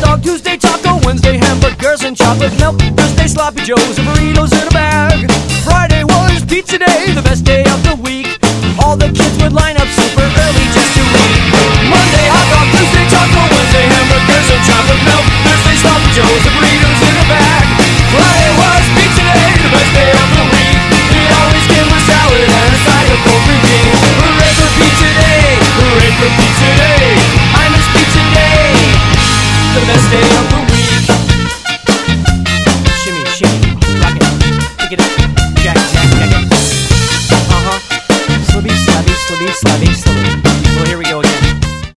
hot dog, Tuesday taco, Wednesday hamburgers and chocolate milk, Thursday sloppy joes and burritos in a bag. Friday was pizza day, the best day of the week. All the kids would line up super early just to eat. Monday hot dog, Tuesday taco, Wednesday hamburgers and chocolate milk, Thursday sloppy joes and burritos in a bag. Friday was pizza day, the best day of the week. We always came with salad. best day of the week. Shimmy, shimmy, rock it, pick it up, jack, jack, jack it. Uh huh. Slippy, slabby, slippy, slabby.